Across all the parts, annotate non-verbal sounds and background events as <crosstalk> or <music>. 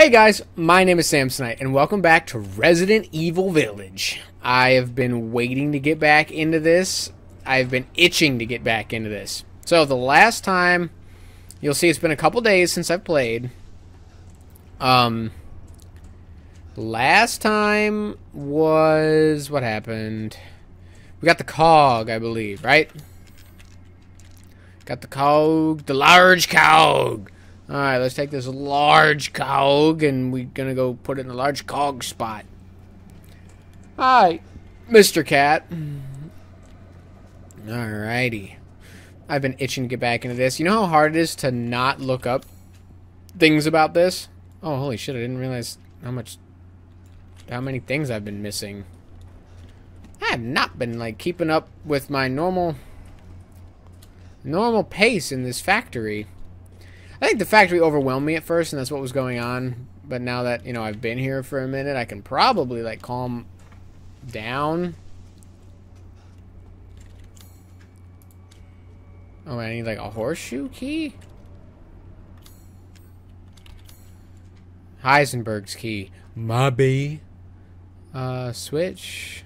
Hey guys, my name is Samsonite, and welcome back to Resident Evil Village. I have been waiting to get back into this. I've been itching to get back into this. So the last time, you'll see it's been a couple days since I've played. Um, last time was what happened? We got the cog, I believe, right? Got the cog, the large cog. Alright, let's take this large cog and we're gonna go put it in the large cog spot. Alright, Mr. Cat. Alrighty. I've been itching to get back into this. You know how hard it is to not look up things about this? Oh, holy shit, I didn't realize how much... How many things I've been missing. I have not been, like, keeping up with my normal... Normal pace in this factory. I think the factory overwhelmed me at first, and that's what was going on. But now that, you know, I've been here for a minute, I can probably, like, calm down. Oh, I need, like, a horseshoe key? Heisenberg's key. Maybe. Uh, switch.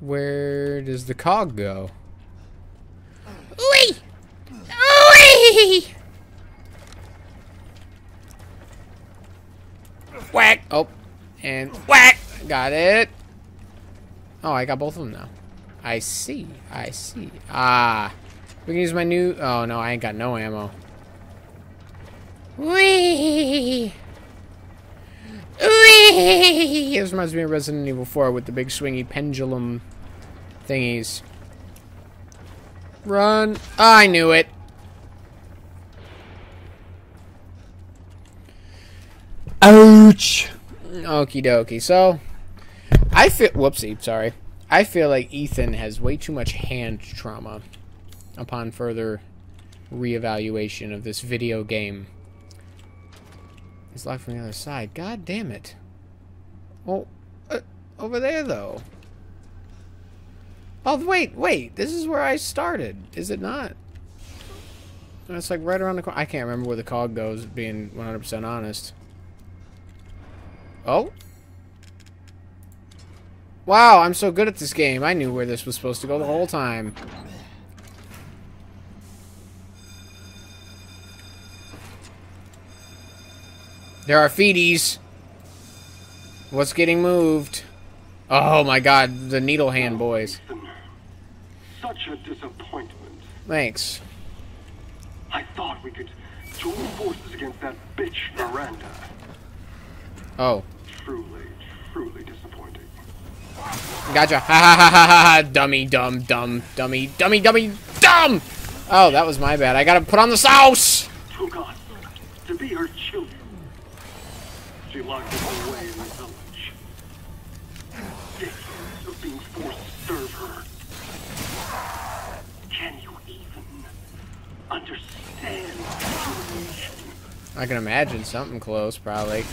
Where does the cog go? Wee! Wee! <laughs> Whack! Oh, and whack! Got it. Oh, I got both of them now. I see. I see. Ah. We can use my new... Oh, no, I ain't got no ammo. Wee! Wee! This reminds me of Resident Evil 4 with the big swingy pendulum thingies. Run. I knew it. Ouch! Okie dokie. So, I feel. Whoopsie, sorry. I feel like Ethan has way too much hand trauma upon further reevaluation of this video game. He's locked from the other side. God damn it. Well, uh, over there, though. Oh, wait, wait. This is where I started. Is it not? It's like right around the corner. I can't remember where the cog goes, being 100% honest. Oh? Wow, I'm so good at this game. I knew where this was supposed to go the whole time. There are feeties. What's getting moved? Oh my god, the needle hand boys. Such a disappointment. Thanks. I thought we could join forces against that bitch Miranda. Oh. Truly, truly disappointing. Gotcha. Ha ha ha ha ha ha. Dummy, dumb, dumb, dummy, dummy, dummy, dumb! Oh, that was my bad. I gotta put on the sauce! Oh, Took us to be her children. She locked us away in the village. Decades of being forced to serve her. Can you even understand? I can imagine something close, probably.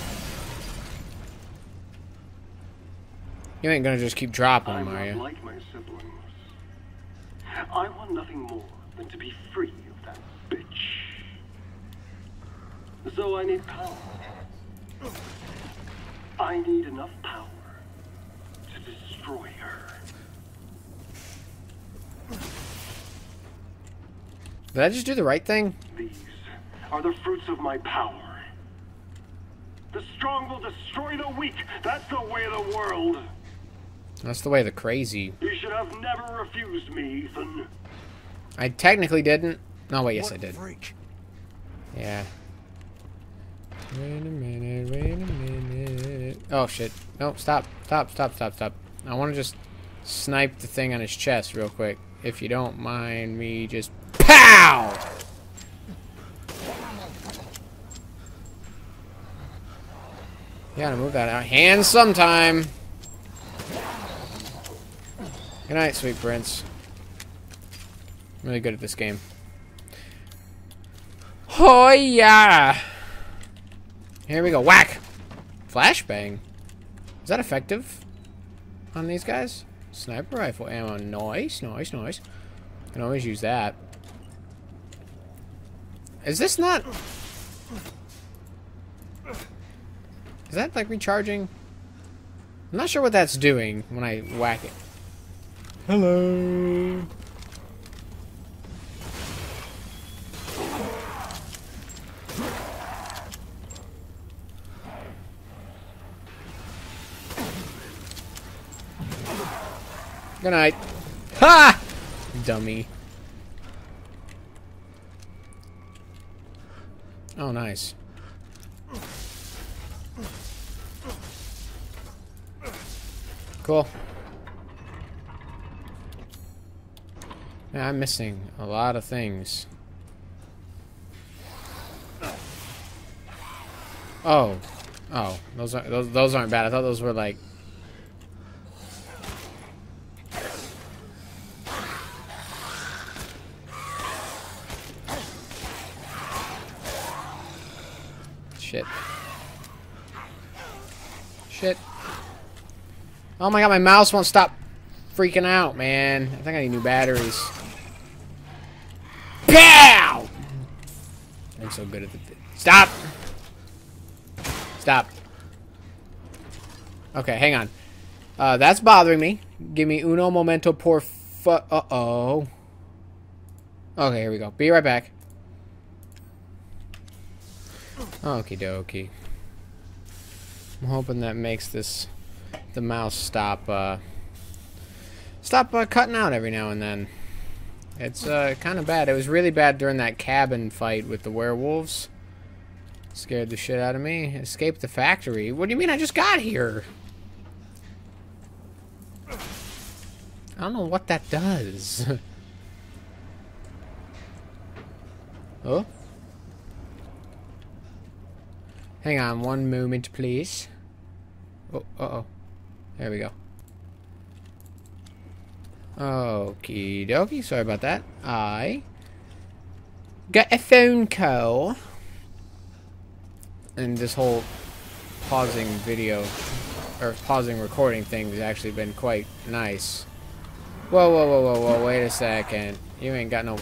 You ain't gonna just keep dropping them, are you? like my siblings. I want nothing more than to be free of that bitch. So I need power. I need enough power to destroy her. Did I just do the right thing? These are the fruits of my power. The strong will destroy the weak. That's the way of the world. That's the way the crazy. You should have never refused me, Ethan. I technically didn't. No, wait, yes, I did. Freak. Yeah. Wait a minute, wait a minute. Oh, shit. No, stop, stop, stop, stop, stop. I want to just snipe the thing on his chest real quick. If you don't mind me just... POW! You gotta move that out. Hands sometime. Good night, sweet prince. I'm really good at this game. Oh yeah! Here we go. Whack! Flashbang. Is that effective on these guys? Sniper rifle ammo. Nice, nice, nice. Can always use that. Is this not... Is that like recharging? I'm not sure what that's doing when I whack it. Hello. Good night. Ha! Dummy. Oh, nice. Cool. Yeah, I'm missing a lot of things. Oh. Oh. Those, are, those, those aren't bad. I thought those were like Shit. Shit. Oh my god, my mouse won't stop freaking out, man. I think I need new batteries. So good at the... Stop! Stop. Okay, hang on. Uh, that's bothering me. Give me uno momento por fu- Uh-oh. Okay, here we go. Be right back. Okie dokie. I'm hoping that makes this the mouse stop uh, stop uh, cutting out every now and then. It's uh, kind of bad. It was really bad during that cabin fight with the werewolves. Scared the shit out of me. Escape the factory. What do you mean I just got here? I don't know what that does. <laughs> oh? Hang on one moment, please. Oh, uh-oh. There we go. Okie dokie. Sorry about that. I got a phone call. And this whole pausing video, or pausing recording thing has actually been quite nice. Whoa, whoa, whoa, whoa, whoa, wait a second. You ain't got no...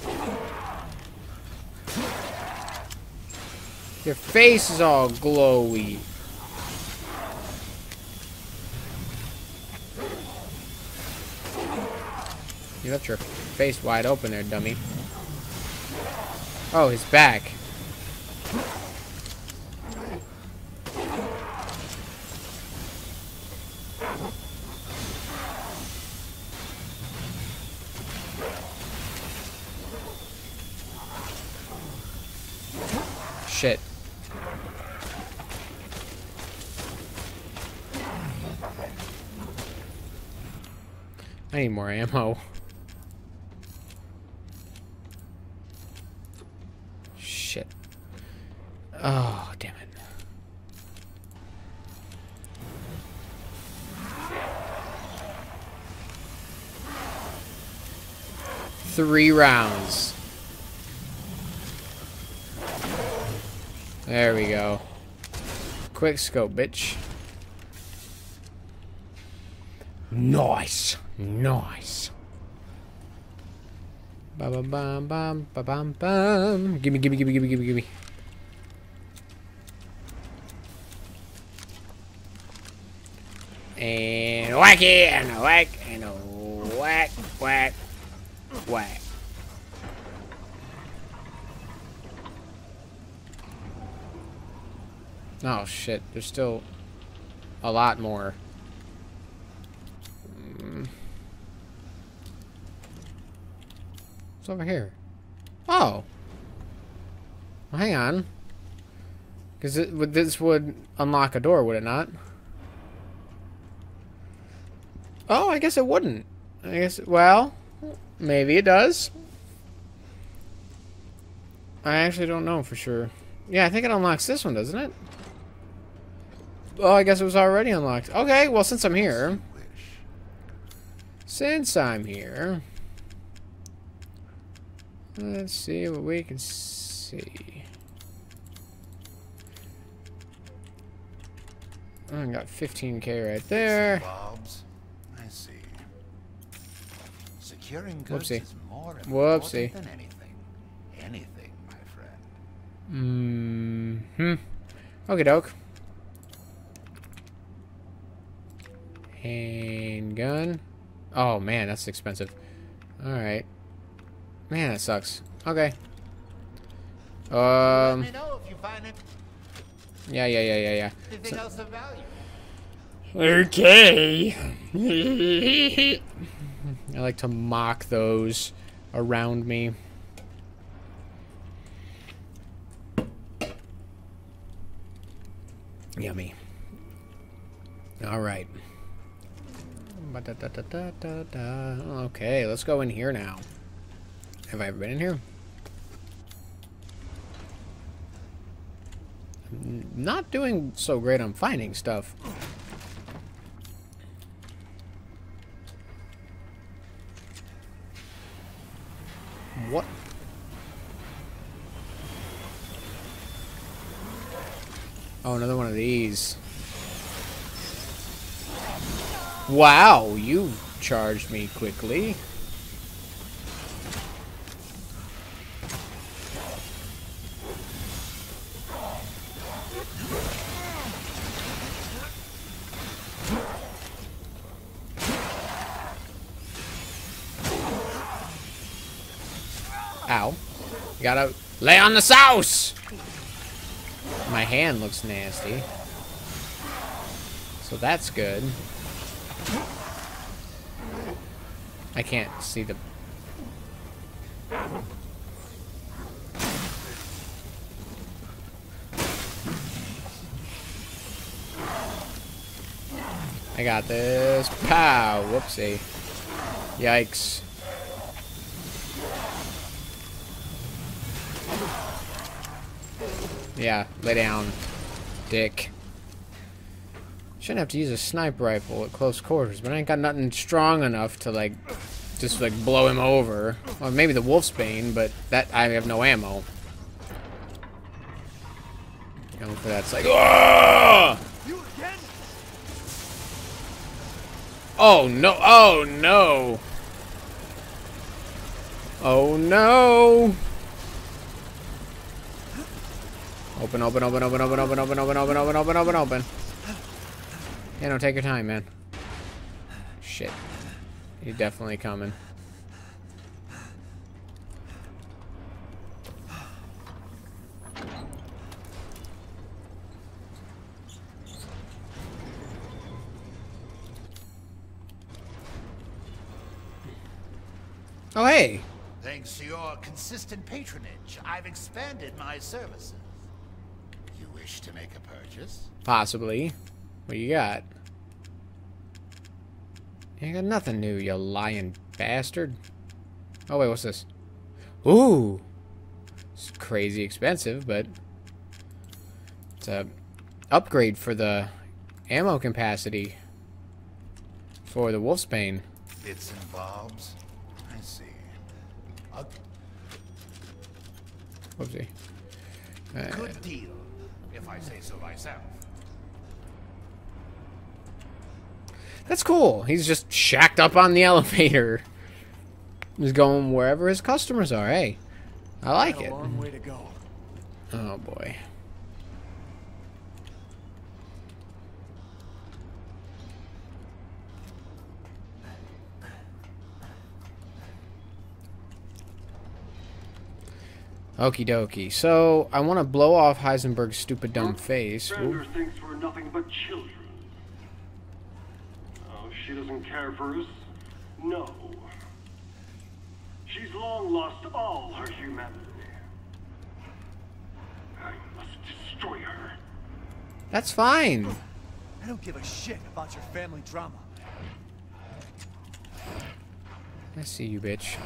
Your face is all glowy. You left your face wide open there, dummy. Oh, his back. Shit. I need more ammo. Shit. Oh, damn it. Three rounds. There we go. Quick scope, bitch. Nice. Nice. Ba bam bam bam ba bam bam. Gimme, gimme, gimme, gimme, gimme, gimme. And whack it, and a whack, and a whack, whack, whack. Oh shit, there's still a lot more. Mm. What's over here? Oh. Well, hang on. Because this would unlock a door, would it not? Oh, I guess it wouldn't. I guess, well, maybe it does. I actually don't know for sure. Yeah, I think it unlocks this one, doesn't it? Oh, I guess it was already unlocked. Okay, well, since I'm here... Since I'm here... Let's see what we can see. I got 15k right there. Bobs. I see. Securing goods Whoopsie. is more Whoopsie. important than anything. Anything, my friend. Mm hmm. Okay, doke. Handgun. Oh, man, that's expensive. Alright. Man, that sucks. Okay. Um, me know if you find it. yeah, yeah, yeah, yeah, Anything else of value? yeah. Okay. <laughs> I like to mock those around me. Yummy. All right. Okay, let's go in here now. Have I ever been in here? I'm not doing so great on finding stuff. What? Oh, another one of these. Wow, you charged me quickly. Ow. You gotta lay on the sauce! My hand looks nasty. So that's good. I can't see the... I got this. Pow! Whoopsie. Yikes. Yeah, lay down, dick. Shouldn't have to use a sniper rifle at close quarters, but I ain't got nothing strong enough to, like, just, like, blow him over. Well, maybe the Wolfsbane, but that, I have no ammo. Going for that, it's like, again? Oh, no, oh, no. Oh, no. Open, open, open, open, open, open, open, open, open, open, open, open, open. Yeah, no, take your time, man. Shit. He's definitely coming. Oh, hey. Thanks to your consistent patronage, I've expanded my services. You wish to make a purchase? Possibly. What you got? You got nothing new, you lying bastard. Oh, wait, what's this? Ooh! It's crazy expensive, but... It's a upgrade for the ammo capacity for the Wolfsbane. Bits and bobs? I see. A Whoopsie. Uh, good deal, if I say so myself. That's cool. He's just shacked up on the <laughs> elevator. He's going wherever his customers are. Hey, I like it. long way to go. Oh boy. Okie dokie. So, I want to blow off Heisenberg's stupid dumb face. Ooh. Thinks we're nothing but children. She doesn't care for us? No. She's long lost all her humanity. I must destroy her. That's fine. I don't give a shit about your family drama. I see you, bitch.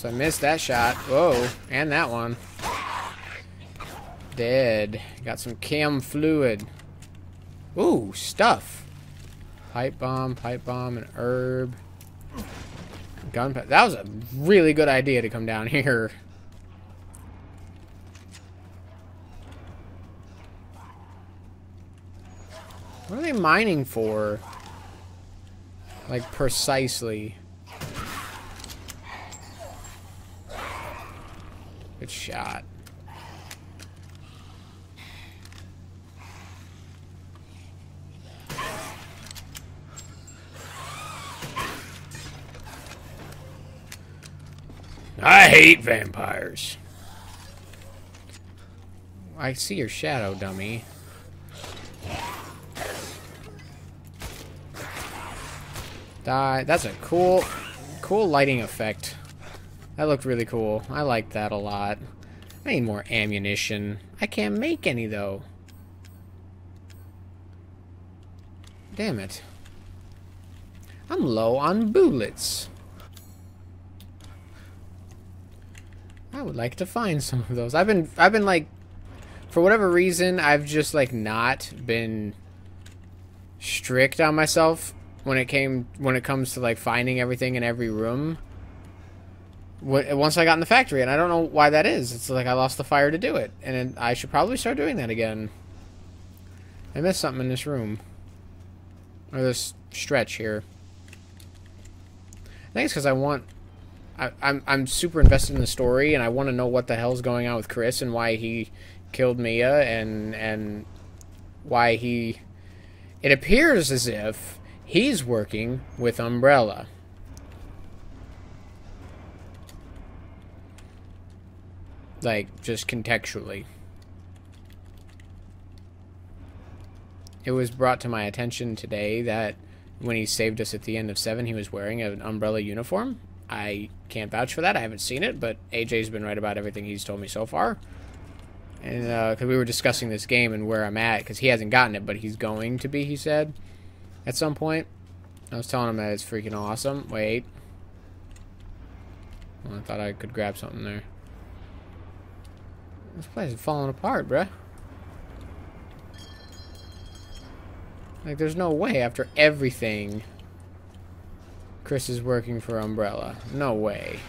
So I missed that shot. Whoa. And that one. Dead. Got some cam fluid. Ooh, stuff. Pipe bomb, pipe bomb, and herb. Gunpowder. That was a really good idea to come down <laughs> here. What are they mining for? Like, precisely. Good shot. I hate vampires. I see your shadow, dummy. Die. That's a cool, cool lighting effect. That looked really cool. I like that a lot. I need more ammunition. I can't make any, though. Damn it. I'm low on bullets. I would like to find some of those. I've been, I've been like, for whatever reason, I've just like not been strict on myself when it came, when it comes to like finding everything in every room. Once I got in the factory, and I don't know why that is. It's like I lost the fire to do it, and I should probably start doing that again. I missed something in this room, or this stretch here. I think it's because I want I, I'm I'm super invested in the story, and I want to know what the hell's going on with Chris and why he killed Mia, and and why he. It appears as if he's working with Umbrella. Like just contextually. It was brought to my attention today that when he saved us at the end of 7, he was wearing an Umbrella uniform. I can't vouch for that. I haven't seen it, but AJ's been right about everything he's told me so far. And because uh, we were discussing this game and where I'm at, because he hasn't gotten it, but he's going to be, he said, at some point. I was telling him that it's freaking awesome. Wait. Well, I thought I could grab something there. This place is falling apart, bruh. Like, there's no way after everything Chris is working for Umbrella. No way.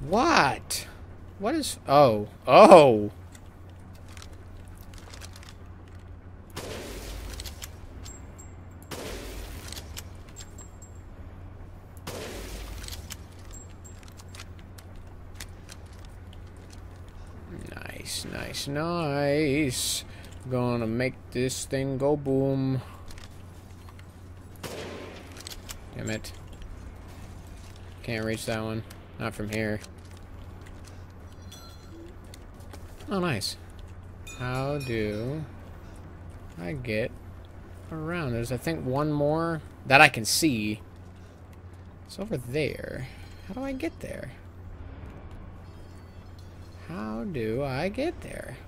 What? What is... Oh. Oh! Nice, nice. Gonna make this thing go boom. Damn it. Can't reach that one. Not from here. Oh, nice. How do I get around? There's, I think, one more that I can see. It's over there. How do I get there? How do I get there?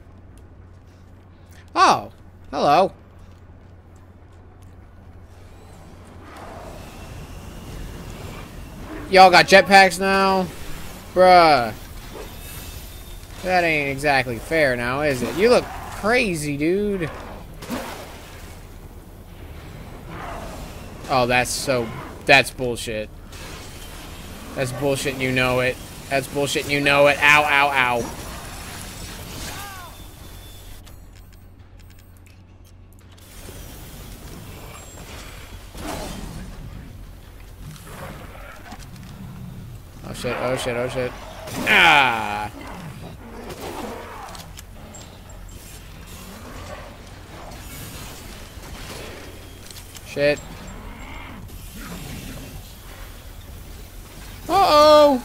Oh! Hello. Y'all got jetpacks now? Bruh. That ain't exactly fair now, is it? You look crazy, dude. Oh, that's so... That's bullshit. That's bullshit and you know it. That's bullshit and you know it. Ow, ow, ow. Oh shit, oh shit, oh shit. Ah! Shit. Uh-oh!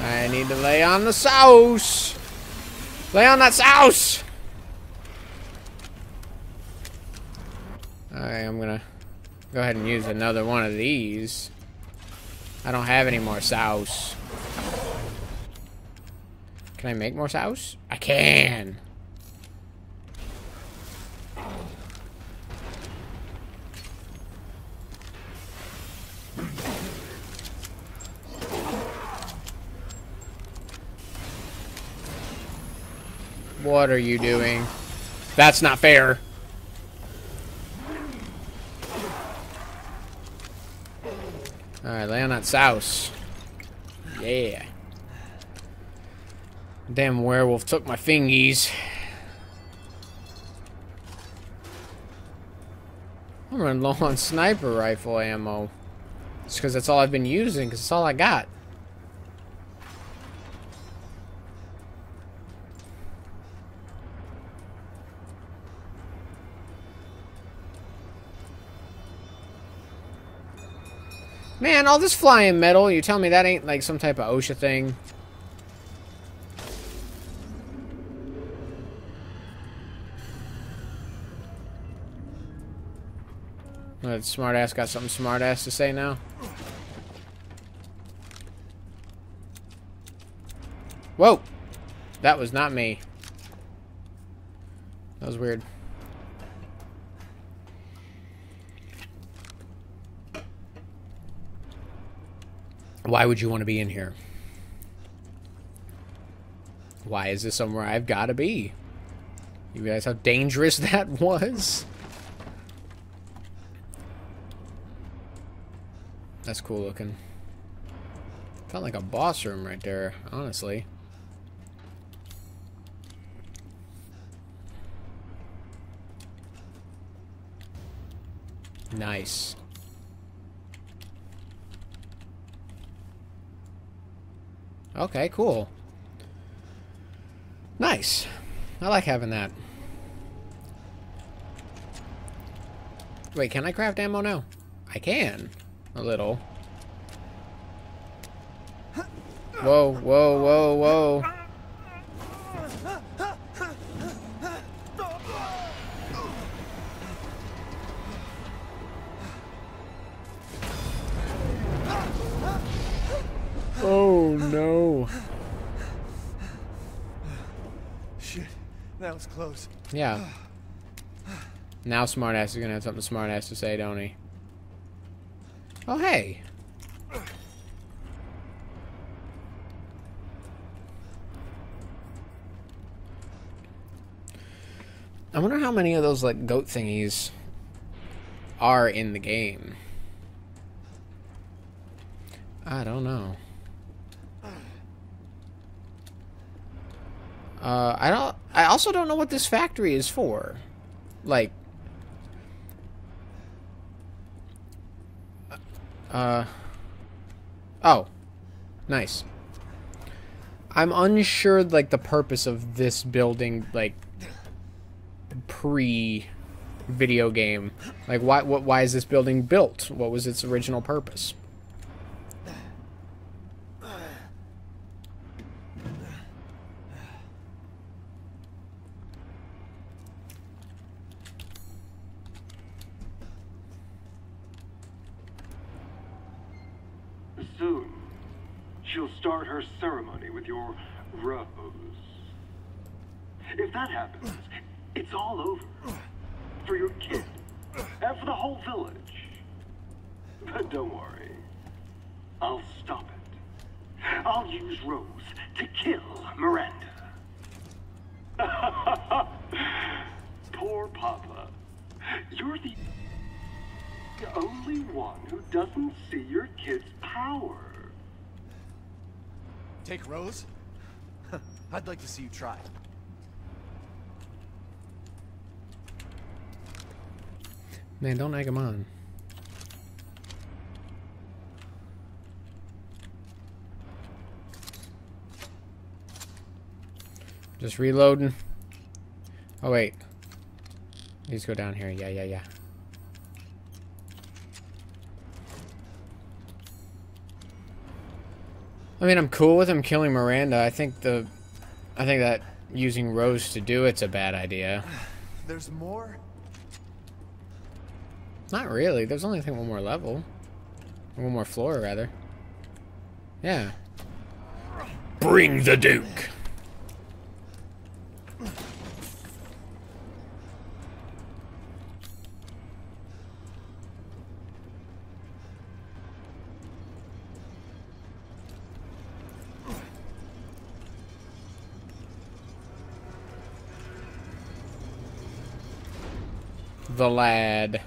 I need to lay on the sauce! Lay on that sauce! Alright, I'm gonna go ahead and use another one of these. I don't have any more sauce. Can I make more sauce? I can. What are you doing? That's not fair. Alright, lay on that sauce. Yeah. Damn werewolf took my fingies. I'm running low on sniper rifle ammo. It's because that's all I've been using, because it's all I got. All this flying metal, you tell me that ain't like some type of OSHA thing? That smartass got something smartass to say now? Whoa! That was not me. That was weird. Why would you want to be in here? Why is this somewhere I've got to be? You realize how dangerous <laughs> that was? That's cool looking. Felt like a boss room right there, honestly. Nice. Okay, cool. Nice. I like having that. Wait, can I craft ammo now? I can. A little. Whoa, whoa, whoa, whoa. Close. Yeah. Now smartass is gonna have something smartass to say, don't he? Oh hey. I wonder how many of those like goat thingies are in the game. I don't know. Uh, I don't. I also don't know what this factory is for. Like. Uh. Oh. Nice. I'm unsure, like, the purpose of this building, like, pre-video game. Like, why, what, why is this building built? What was its original purpose? Soon, she'll start her ceremony with your rose. If that happens, it's all over. For your kid. And for the whole village. But don't worry. I'll stop it. I'll use Rose to kill Miranda. Poor Papa. You're the only one who doesn't see your kid's power. Take Rose? I'd like to see you try. Man, don't egg him on. Just reloading. Oh, wait. To go down here. Yeah, yeah, yeah. I mean, I'm cool with him killing Miranda. I think the... I think that using Rose to do it's a bad idea. <sighs> There's more? Not really. There's only, I think, one more level. One more floor, rather. Yeah. Bring the Duke! The lad.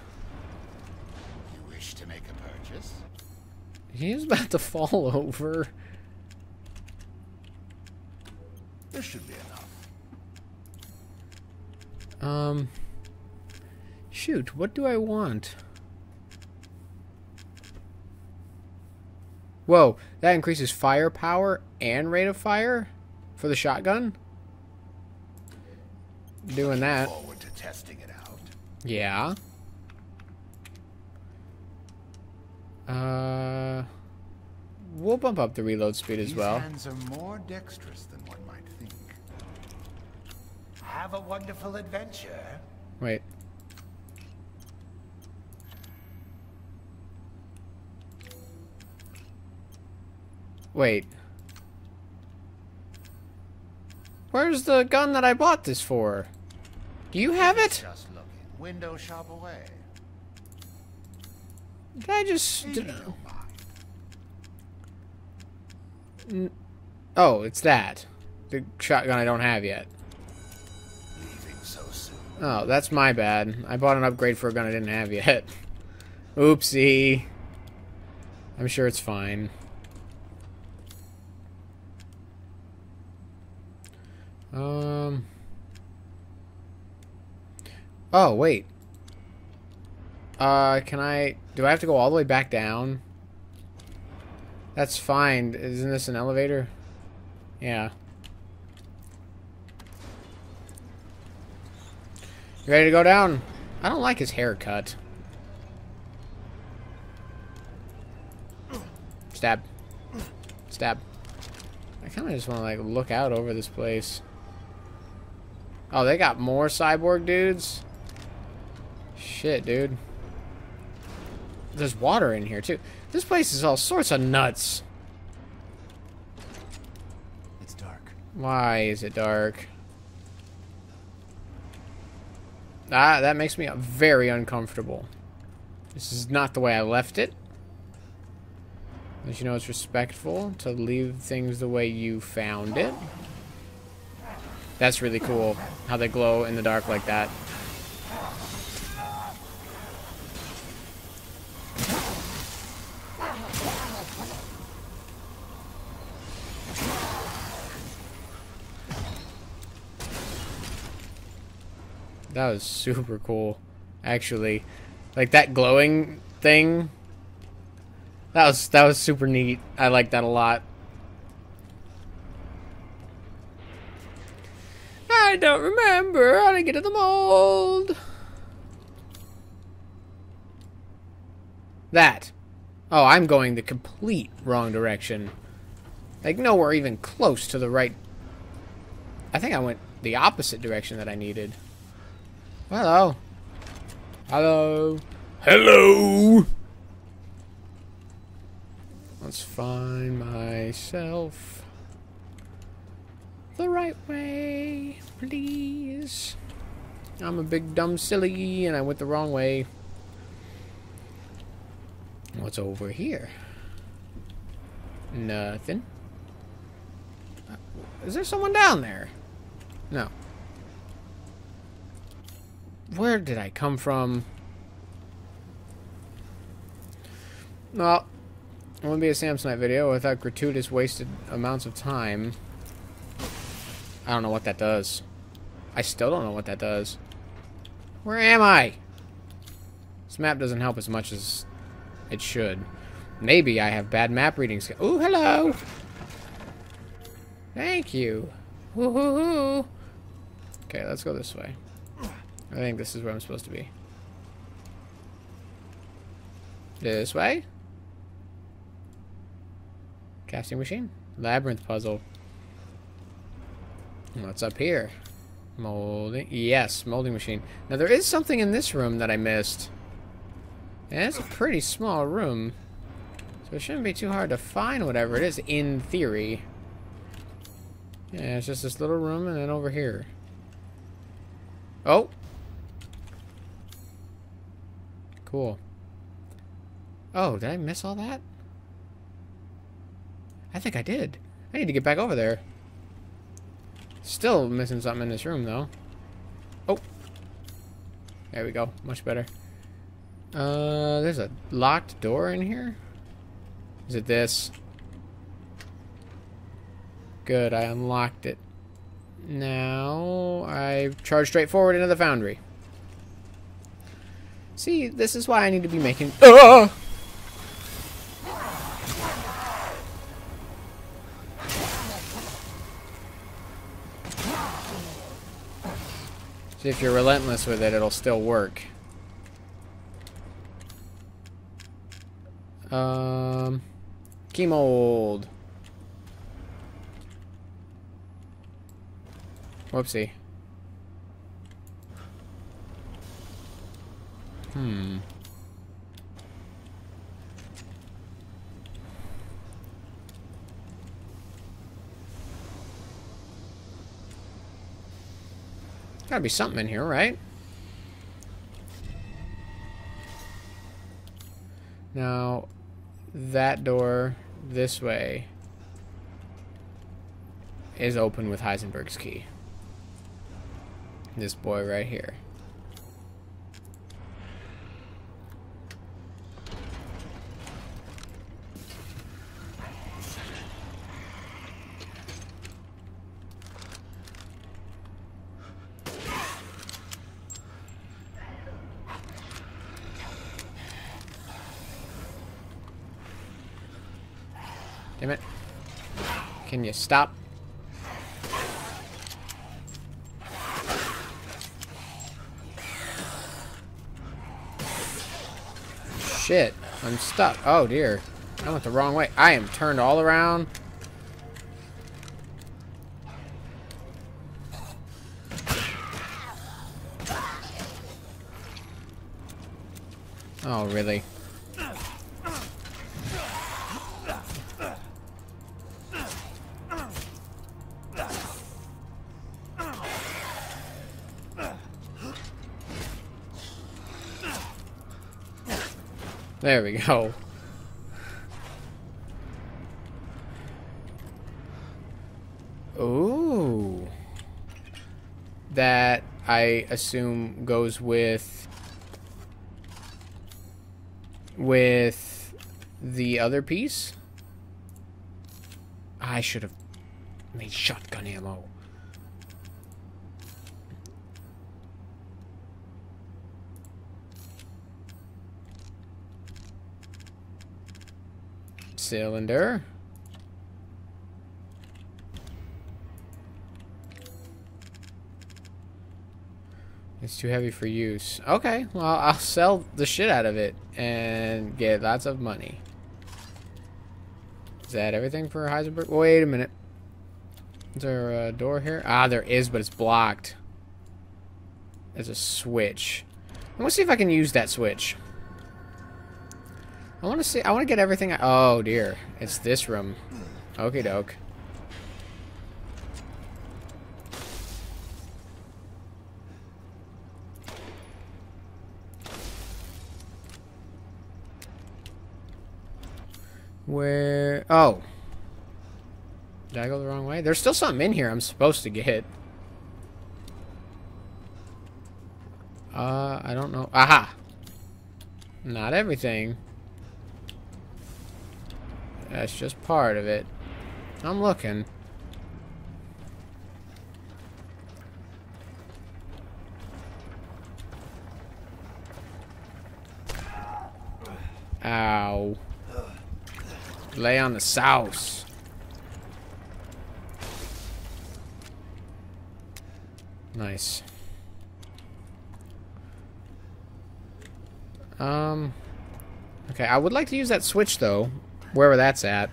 You wish to make a purchase? He's about to fall over. This should be enough. Um. Shoot, what do I want? Whoa, that increases firepower and rate of fire for the shotgun? Doing that. Forward to testing it out. Yeah. Uh, we'll bump up the reload speed as These well. hands are more dexterous than one might think. Have a wonderful adventure. Wait. Wait. Where's the gun that I bought this for? Do you have it? Just looking. Window shop away. Did I just... Did, you don't mind. oh, it's that. The shotgun I don't have yet. Leaving so soon. Oh, that's my bad. I bought an upgrade for a gun I didn't have yet. <laughs> Oopsie. I'm sure it's fine. Um. Oh, wait. Uh, can I... Do I have to go all the way back down? That's fine. Isn't this an elevator? Yeah. You ready to go down? I don't like his haircut. Stab. Stab. I kind of just want to like look out over this place. Oh, they got more cyborg dudes? Shit, dude. There's water in here, too. This place is all sorts of nuts. It's dark. Why is it dark? Ah, that makes me very uncomfortable. This is not the way I left it. As you know it's respectful to leave things the way you found it. That's really cool, how they glow in the dark like that. That was super cool, actually. Like that glowing thing. That was that was super neat. I like that a lot. I don't remember how to get to the mold. That. Oh, I'm going the complete wrong direction. Like nowhere even close to the right. I think I went the opposite direction that I needed. Hello. Hello. Hello. Let's find myself the right way, please. I'm a big dumb silly and I went the wrong way. What's over here? Nothing. Uh, Is there someone down there? No. Where did I come from? Well, it wouldn't be a Samsonite video without gratuitous wasted amounts of time. I don't know what that does. I still don't know what that does. Where am I? This map doesn't help as much as it should. Maybe I have bad map reading skills. Ooh, hello! Thank you. Woohoo! Okay, let's go this way. I think this is where I'm supposed to be. This way? Casting machine? Labyrinth puzzle. What's up here? Molding. Yes, molding machine. Now, there is something in this room that I missed. And it's a pretty small room. So it shouldn't be too hard to find whatever it is, in theory. Yeah, it's just this little room and then over here. Oh! Cool. Oh, did I miss all that? I think I did. I need to get back over there. Still missing something in this room, though. Oh. There we go. Much better. Uh, there's a locked door in here? Is it this? Good, I unlocked it. Now, I charge straight forward into the foundry. See, this is why I need to be making... Ah! See, if you're relentless with it, it'll still work. Um, key mold. Whoopsie. Hmm. Gotta be something in here, right? Now, that door this way is open with Heisenberg's key. This boy right here. Damn it. Can you stop? Shit. I'm stuck. Oh, dear. I went the wrong way. I am turned all around. Oh, really? There we go. Ooh. That, I assume, goes with... With the other piece? I should have made shotgun ammo. Cylinder. It's too heavy for use. Okay, well, I'll sell the shit out of it and get lots of money. Is that everything for Heisenberg? Wait a minute. Is there a door here? Ah, there is, but it's blocked. There's a switch. Gonna see if I can use that switch. I want to see. I want to get everything. I, oh dear, it's this room. Okay, doke. Where? Oh. Did I go the wrong way? There's still something in here I'm supposed to get. Uh, I don't know. Aha! Not everything. That's just part of it. I'm looking. Ow. Lay on the sauce. Nice. Um... Okay, I would like to use that switch, though wherever that's at.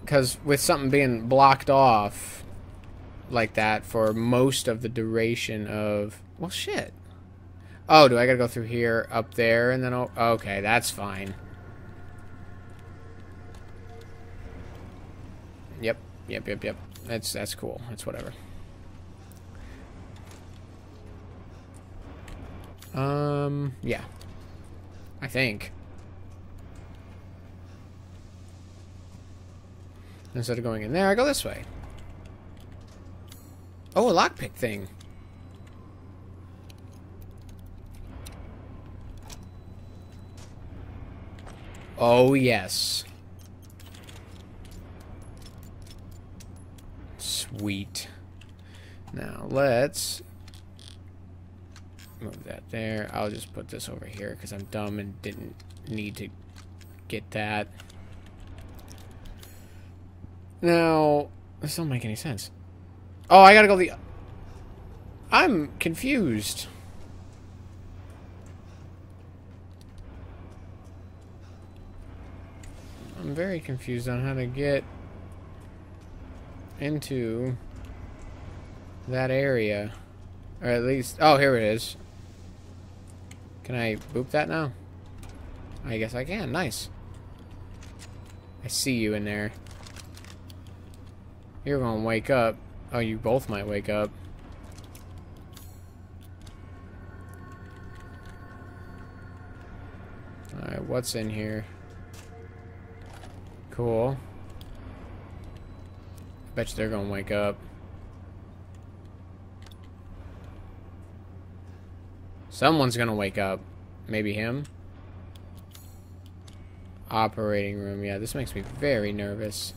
Because with something being blocked off like that for most of the duration of... Well, shit. Oh, do I gotta go through here, up there, and then... I'll, okay, that's fine. Yep, yep, yep, yep. That's, that's cool. That's whatever. Um, yeah. I think. Instead of going in there, I go this way. Oh, a lockpick thing. Oh, yes. Sweet. Now, let's move that there. I'll just put this over here because I'm dumb and didn't need to get that. Now, this don't make any sense. Oh, I gotta go the... I'm confused. I'm very confused on how to get into that area. Or at least... Oh, here it is. Can I boop that now? I guess I can. Nice. I see you in there. You're gonna wake up. Oh, you both might wake up. Alright, what's in here? Cool. Bet you they're gonna wake up. Someone's gonna wake up. Maybe him? Operating room. Yeah, this makes me very nervous.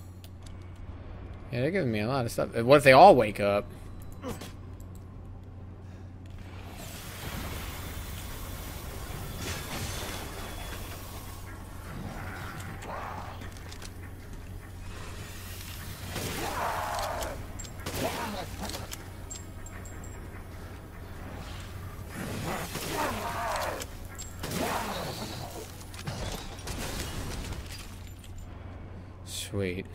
Yeah, they're giving me a lot of stuff. What if they all wake up? Sweet.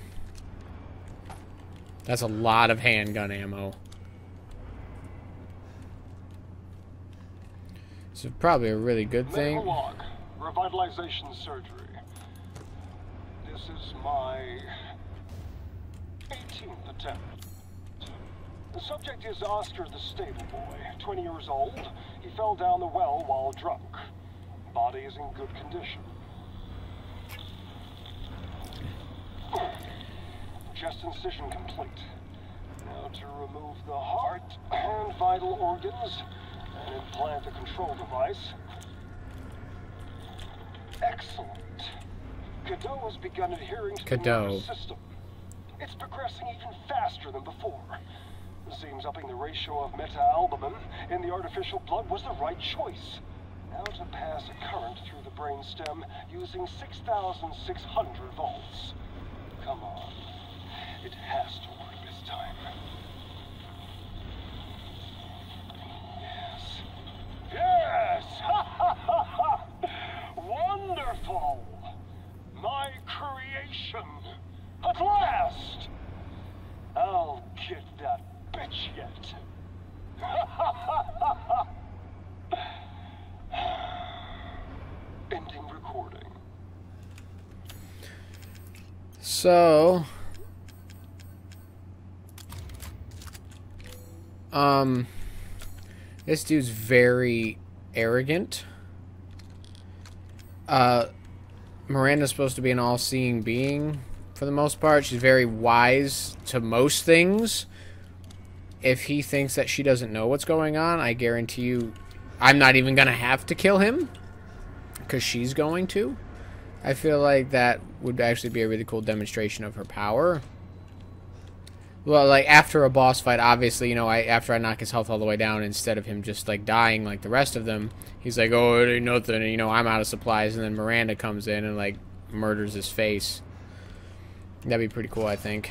That's a lot of handgun ammo. This is probably a really good thing. Log. Revitalization surgery. This is my 18th attempt. The subject is Oscar the stable boy, 20 years old. He fell down the well while drunk. Body is in good condition. Chest incision complete. Now to remove the heart and vital organs and implant a control device. Excellent. Cadou has begun adhering to the Cadou. nervous system. It's progressing even faster than before. Seems upping the ratio of meta-albumin in the artificial blood was the right choice. Now to pass a current through the brainstem using 6,600 volts. Come on. It has to work this time. Yes. Yes! Ha ha ha ha! Wonderful! My creation! At last! I'll get that bitch yet. Ha ha ha ha ha! Ending recording. So, um, this dude's very arrogant. Uh, Miranda's supposed to be an all-seeing being for the most part. She's very wise to most things. If he thinks that she doesn't know what's going on, I guarantee you, I'm not even gonna have to kill him because she's going to. I feel like that would actually be a really cool demonstration of her power. Well, like after a boss fight, obviously, you know, I after I knock his health all the way down, instead of him just like dying like the rest of them, he's like, "Oh, it ain't nothing," and, you know, I'm out of supplies, and then Miranda comes in and like murders his face. That'd be pretty cool, I think.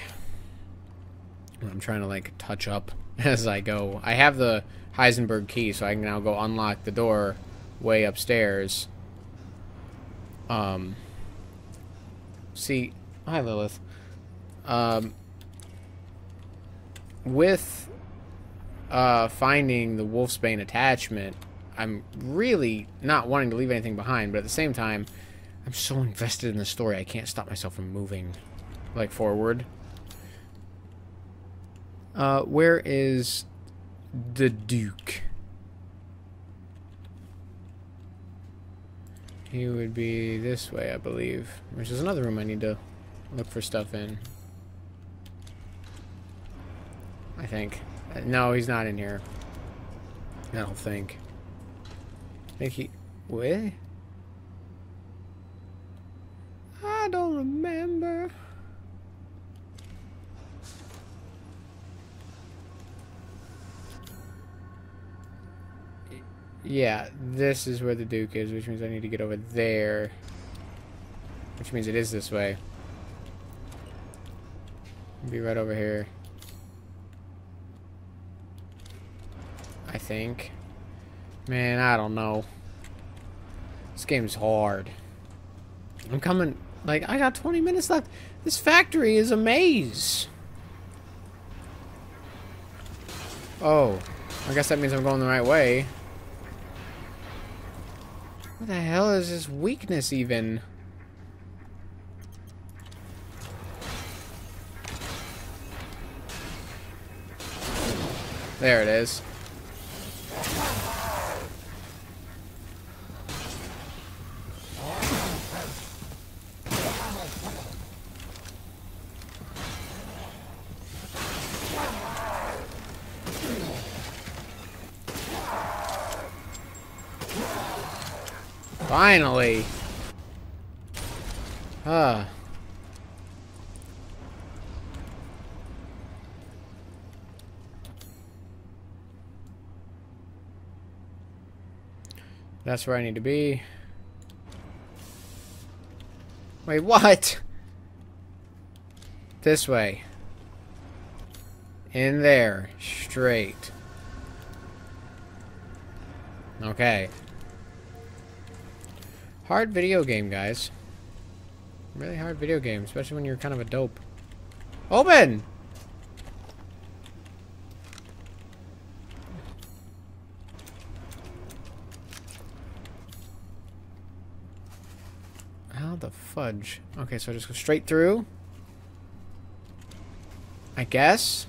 I'm trying to like touch up <laughs> as I go. I have the Heisenberg key, so I can now go unlock the door way upstairs. Um. See, hi Lilith. Um, with uh, finding the Wolfsbane attachment, I'm really not wanting to leave anything behind, but at the same time, I'm so invested in the story, I can't stop myself from moving, like, forward. Uh, where is the Duke? He would be this way, I believe. Which is another room I need to look for stuff in. I think. No, he's not in here. I don't think. I think he... What? I don't remember. Yeah, this is where the Duke is, which means I need to get over there. Which means it is this way. Be right over here. Think. Man, I don't know. This game's hard. I'm coming... Like, I got 20 minutes left. This factory is a maze. Oh. I guess that means I'm going the right way. What the hell is this weakness even? There it is. Finally. Ah. That's where I need to be. Wait, what? This way. In there. Straight. Okay. Hard video game, guys. Really hard video game, especially when you're kind of a dope. Open! How the fudge? Okay, so I just go straight through. I guess.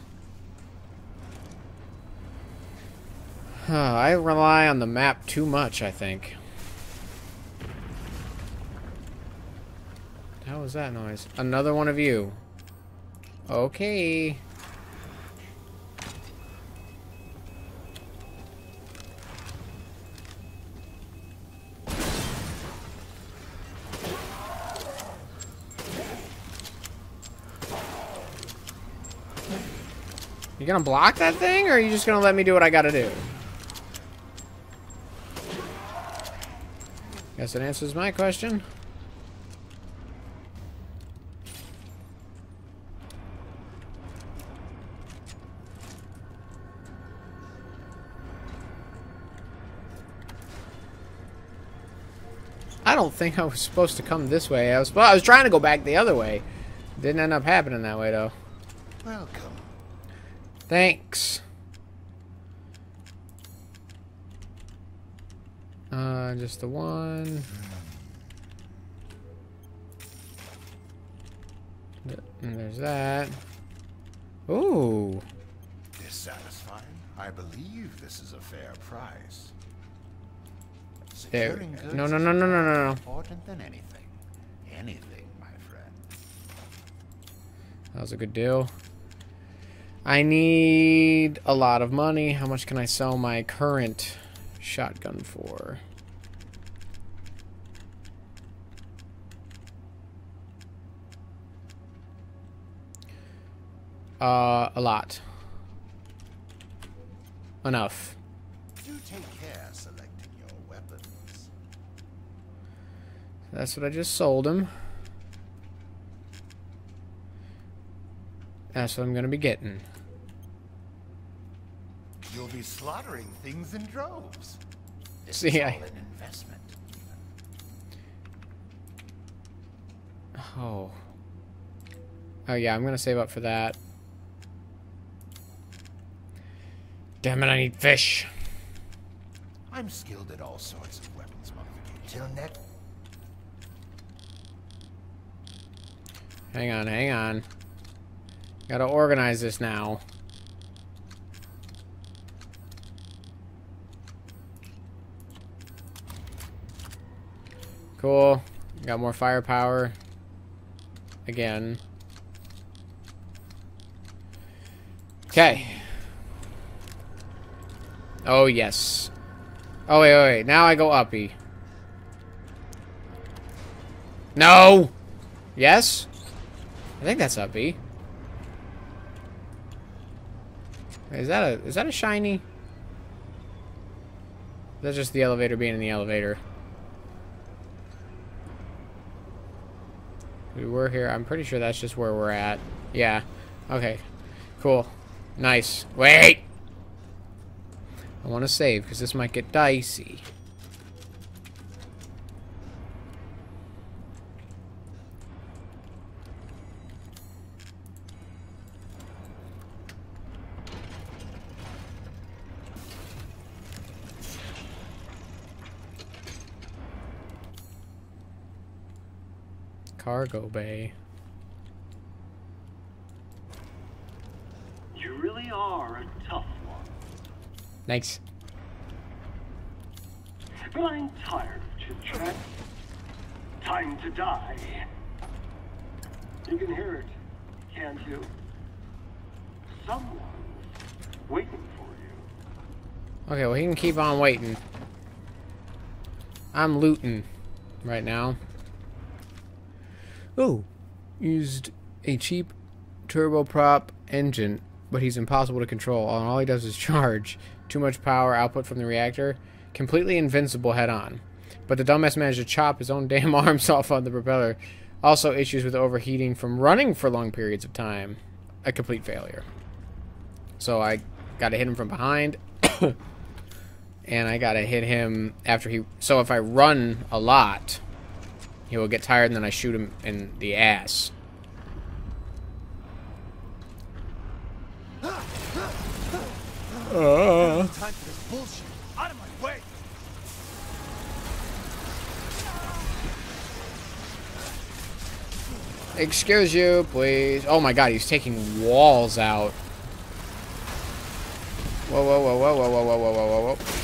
Huh, I rely on the map too much, I think. Was that noise? Another one of you. Okay. You gonna block that thing, or are you just gonna let me do what I gotta do? Guess it answers my question. Think I was supposed to come this way. I was well, I was trying to go back the other way. Didn't end up happening that way though. Welcome. Thanks. Uh, just the one. And there's that. Ooh. Dissatisfied? I believe this is a fair price. There. No, no, no, no, no, no, no. Important than anything. Anything, my friend. That was a good deal. I need a lot of money. How much can I sell my current shotgun for? Uh, a lot. Enough. Do take care selecting your weapons. That's what I just sold him. That's what I'm gonna be getting. You'll be slaughtering things in droves. This See, is I- all an investment. Oh. Oh yeah, I'm gonna save up for that. Damn it, I need fish. I'm skilled at all sorts of weapons modification. Till next. Hang on, hang on. Gotta organize this now. Cool. Got more firepower. Again. Okay. Oh, yes. Oh, wait, wait, wait. Now I go uppy. No! Yes? I think that's uppy. Is that a is that a shiny? That's just the elevator being in the elevator. We were here. I'm pretty sure that's just where we're at. Yeah. Okay. Cool. Nice. Wait! I want to save, because this might get dicey. Cargo bay. You really are a tough one. Thanks. But I'm tired of chit chat. Time to die. You can hear it, can't you? Someone's waiting for you. Okay, well, he can keep on waiting. I'm looting right now. Oh, used a cheap turboprop engine, but he's impossible to control. And all he does is <laughs> charge. Too much power output from the reactor. Completely invincible head on. But the dumbass managed to chop his own <laughs> damn arms off on the propeller. Also, issues with overheating from running for long periods of time. A complete failure. So I gotta hit him from behind. <coughs> and I gotta hit him after he. So if I run a lot, he will get tired and then I shoot him in the ass. Uh. Excuse you, please. Oh my god, he's taking walls out. Whoa, whoa, whoa, whoa, whoa, whoa, whoa, whoa, whoa, whoa.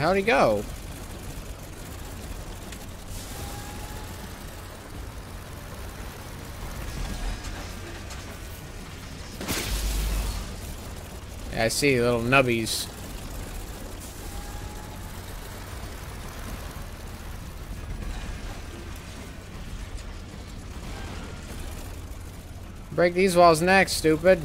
How'd he go? Yeah, I see little nubbies. Break these walls next, stupid.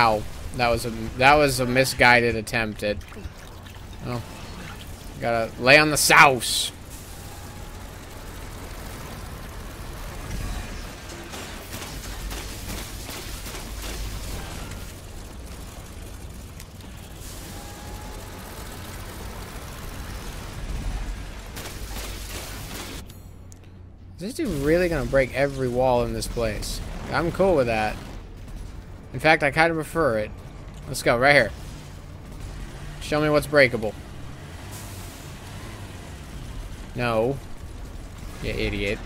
Ow. That was a that was a misguided attempt at Oh. Gotta lay on the souse. Is this dude really gonna break every wall in this place? I'm cool with that. In fact, I kind of prefer it. Let's go, right here. Show me what's breakable. No. You idiot.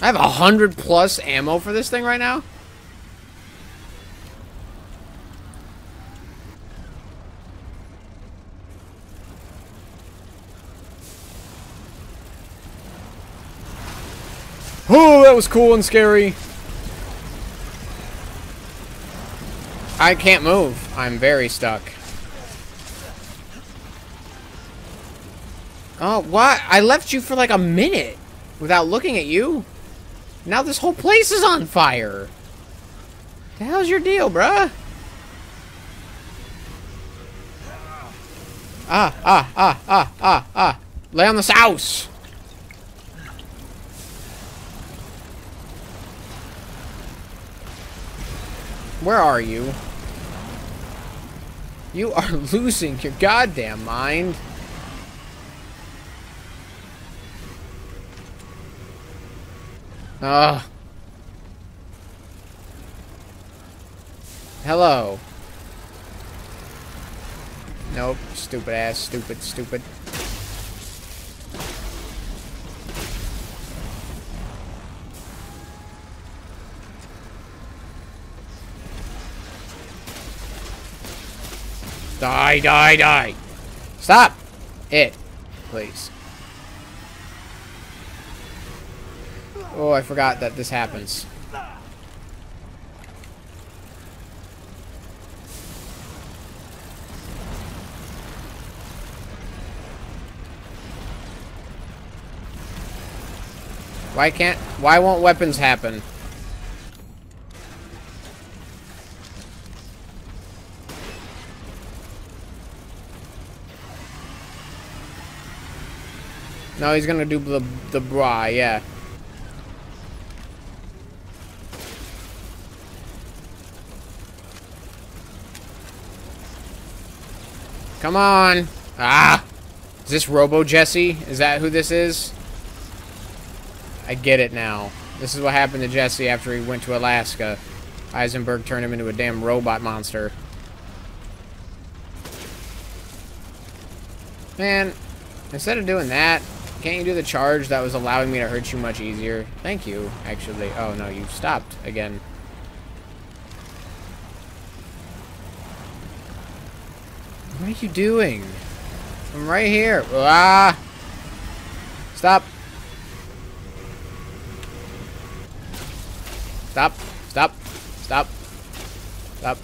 I have a hundred plus ammo for this thing right now? Oh, that was cool and scary. I can't move. I'm very stuck. Oh, what? I left you for like a minute without looking at you. Now this whole place is on fire. The hell's your deal, bruh? Ah, ah, ah, ah, ah, ah. Lay on this house. Where are you? You are <laughs> losing your goddamn mind. Ugh. Hello. Nope. Stupid ass. Stupid, stupid. Die, die, die. Stop it, please. Oh, I forgot that this happens. Why can't... Why won't weapons happen? No, he's gonna do the, the bra, yeah. Come on! Ah! Is this Robo Jesse? Is that who this is? I get it now. This is what happened to Jesse after he went to Alaska. Heisenberg turned him into a damn robot monster. Man, instead of doing that, can't you do the charge that was allowing me to hurt you much easier? Thank you, actually. Oh, no, you've stopped again. What are you doing? I'm right here. Ah! Stop. Stop. Stop. Stop. Stop.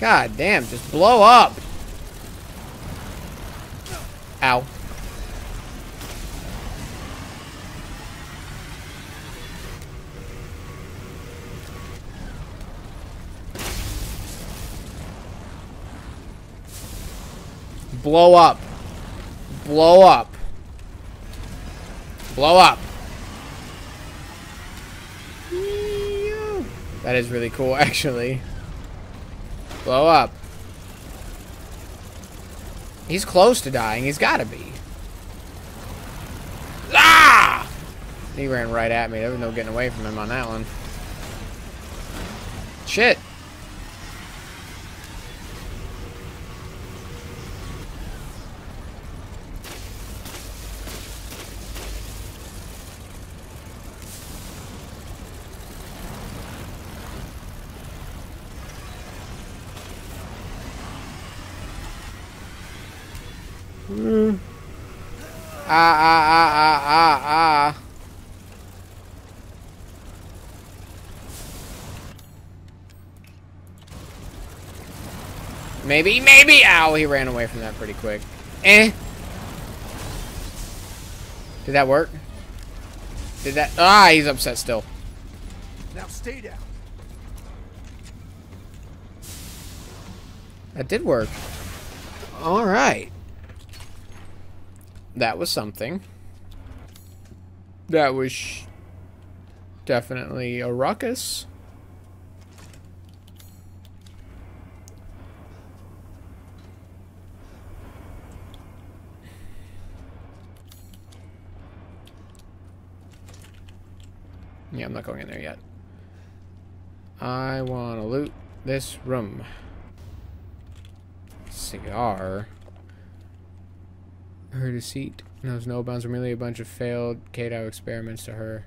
God damn, just blow up. Ow. Blow up. Blow up. Blow up. That is really cool, <laughs> actually. Blow up. He's close to dying. He's got to be. Ah! He ran right at me. There was no getting away from him on that one. Shit. Mm. Ah, ah, ah, ah, ah, ah. Maybe, maybe! Ow, he ran away from that pretty quick. Eh. Did that work? Did that... Ah, he's upset still. Now stay down. That did work. Alright. That was something. That was definitely a ruckus. Yeah, I'm not going in there yet. I want to loot this room. Cigar. Her deceit knows no bounds. Were merely a bunch of failed Cadou experiments to her.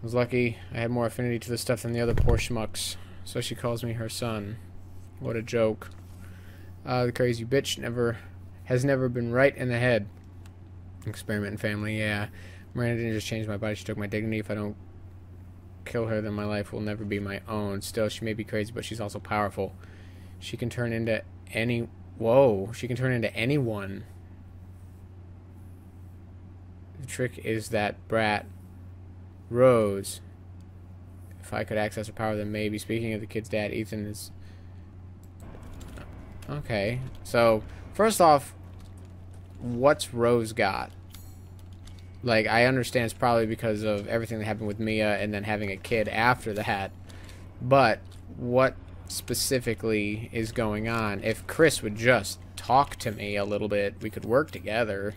I was lucky I had more affinity to the stuff than the other poor schmucks. So she calls me her son. What a joke. Uh, the crazy bitch never has never been right in the head. Experiment in family, yeah. Miranda didn't just change my body, she took my dignity. If I don't kill her, then my life will never be my own. Still, she may be crazy, but she's also powerful. She can turn into any... Whoa. She can turn into anyone. The trick is that brat, Rose. If I could access her power, then maybe. Speaking of the kid's dad, Ethan is... Okay. So, first off, what's Rose got? Like, I understand it's probably because of everything that happened with Mia and then having a kid after that. But, what specifically is going on? If Chris would just talk to me a little bit, we could work together.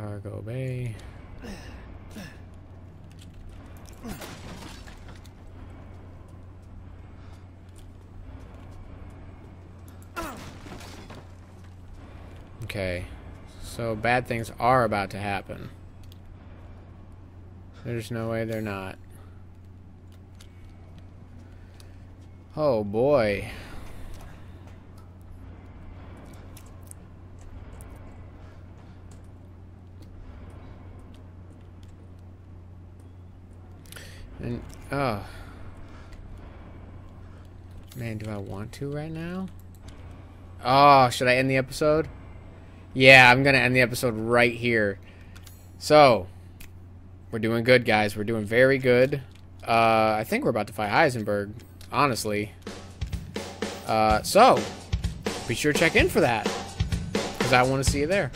Cargo bay. Okay. So bad things are about to happen. There's no way they're not. Oh boy. And, oh. Man, do I want to right now? Oh, should I end the episode? Yeah, I'm going to end the episode right here. So, we're doing good, guys. We're doing very good. Uh, I think we're about to fight Heisenberg, honestly. Uh, so, be sure to check in for that. Because I want to see you there.